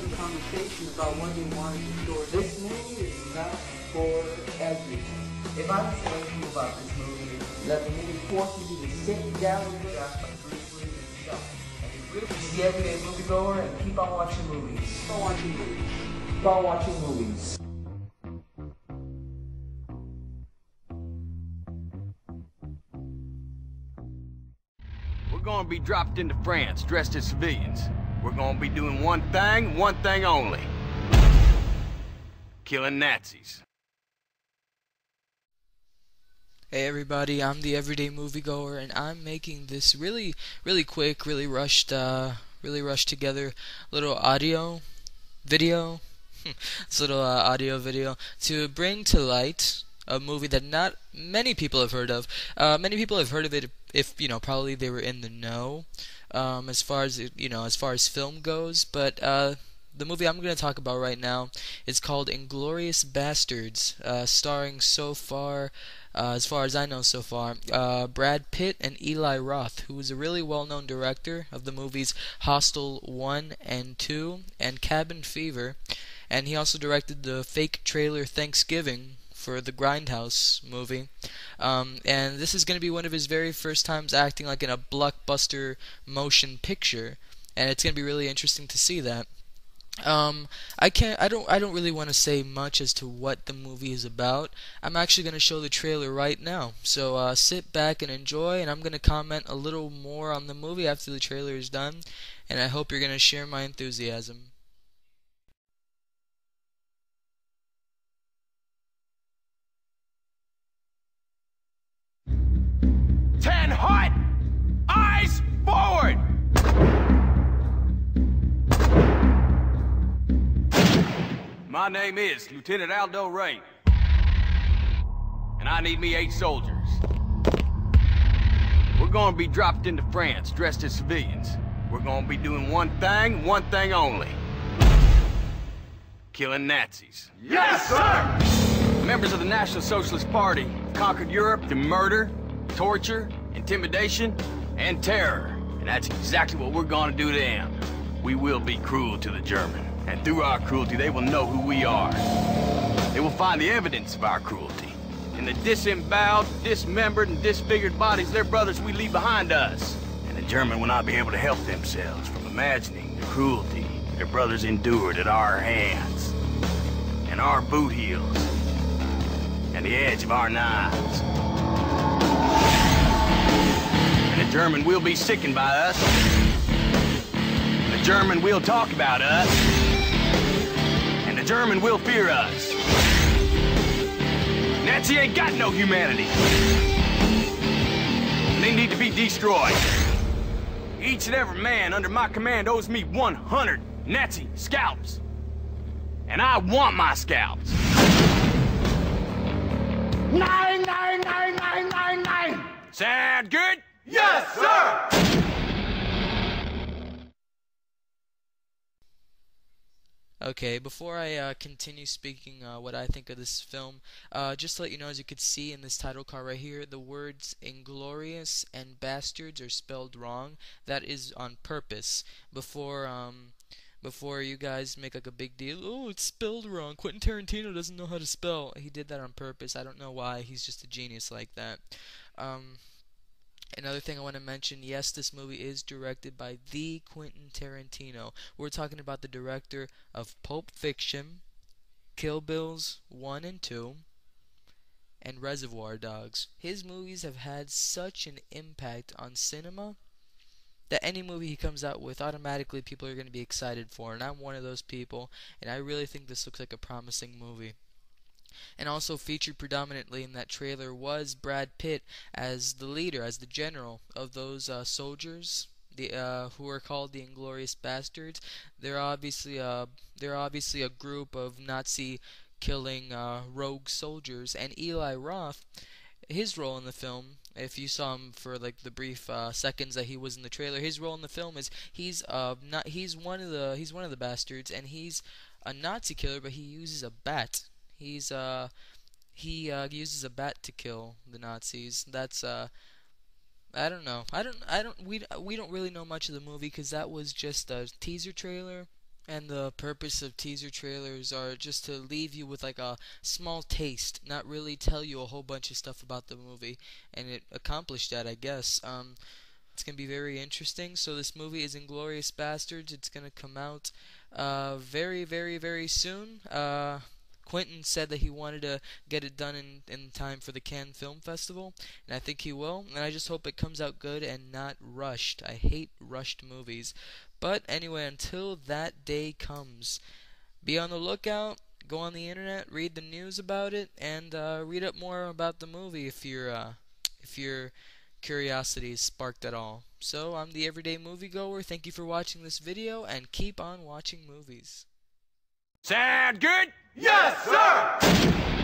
the conversation about what they wanted to store. This movie is not for everyone. If I'm to you about this movie, that the movie forces you to sit down and grasp by Willis himself. And you the everyday moviegoer and keep on watching movies. Keep on watching movies. Keep on watching movies. We're gonna be dropped into France dressed as civilians. We're gonna be doing one thing, one thing only. Killing Nazis. Hey everybody, I'm the Everyday Moviegoer, and I'm making this really, really quick, really rushed, uh, really rushed together little audio, video, this little uh, audio video to bring to light a movie that not many people have heard of. Uh, many people have heard of it if you know probably they were in the know um, as far as you know as far as film goes, but uh, the movie I'm going to talk about right now is called *Inglourious Basterds*, uh, starring so far, uh, as far as I know so far, uh, Brad Pitt and Eli Roth, who is a really well-known director of the movies Hostel 1 and 2 and Cabin Fever, and he also directed the fake trailer Thanksgiving for the Grindhouse movie. Um, and this is going to be one of his very first times acting like in a blockbuster motion picture, and it's going to be really interesting to see that. Um, I can't. I don't. I don't really want to say much as to what the movie is about. I'm actually going to show the trailer right now. So uh, sit back and enjoy. And I'm going to comment a little more on the movie after the trailer is done. And I hope you're going to share my enthusiasm. My name is Lieutenant Aldo Raine. And I need me eight soldiers. We're gonna be dropped into France dressed as civilians. We're gonna be doing one thing, one thing only. Killing Nazis. Yes, sir! Members of the National Socialist Party have conquered Europe through murder, torture, intimidation, and terror. And that's exactly what we're gonna do to them. We will be cruel to the German. And through our cruelty, they will know who we are. They will find the evidence of our cruelty. In the disemboweled, dismembered, and disfigured bodies their brothers we leave behind us. And the German will not be able to help themselves from imagining the cruelty their brothers endured at our hands. And our boot heels. And the edge of our knives. And the German will be sickened by us. The German will talk about us. German will fear us. Nazi ain't got no humanity. They need to be destroyed. Each and every man under my command owes me 100 Nazi scalps. And I want my scalps. Nine, nine, nine, nine, nine, nine! Sound good? Yes, sir! Okay, before I uh, continue speaking uh, what I think of this film, uh, just to let you know, as you could see in this title card right here, the words "inglorious" and "bastards" are spelled wrong. That is on purpose. Before um, before you guys make like a big deal, oh, it's spelled wrong. Quentin Tarantino doesn't know how to spell. He did that on purpose. I don't know why. He's just a genius like that. Um, Another thing I want to mention, yes, this movie is directed by the Quentin Tarantino. We're talking about the director of Pulp Fiction, Kill Bills 1 and 2, and Reservoir Dogs. His movies have had such an impact on cinema that any movie he comes out with, automatically people are going to be excited for, and I'm one of those people, and I really think this looks like a promising movie and also featured predominantly in that trailer was Brad Pitt as the leader, as the general of those uh, soldiers, the uh, who are called the Inglorious Bastards. They're obviously a they're obviously a group of Nazi killing uh, rogue soldiers, and Eli Roth. His role in the film, if you saw him for like the brief uh, seconds that he was in the trailer, his role in the film is he's uh not he's one of the he's one of the bastards, and he's a Nazi killer, but he uses a bat He's uh he uh, uses a bat to kill the Nazis. That's uh I don't know. I don't I don't we we don't really know much of the movie cuz that was just a teaser trailer And the purpose of teaser trailers are just to leave you with like a small taste, not really tell you a whole bunch of stuff about the movie. And it accomplished that, I guess. Um, it's gonna be very interesting. So this movie is Inglourious Basterds. It's gonna come out uh, very, very, very soon. Uh, Quentin said that he wanted to get it done in, in time for the Cannes Film Festival, and I think he will. And I just hope it comes out good and not rushed. I hate rushed movies. But anyway, until that day comes, be on the lookout. Go on the internet, read the news about it, and uh, read up more about the movie if your uh, if your curiosity is sparked at all. So I'm the Everyday Moviegoer. Thank you for watching this video, and keep on watching movies. Sound good? Yes, sir!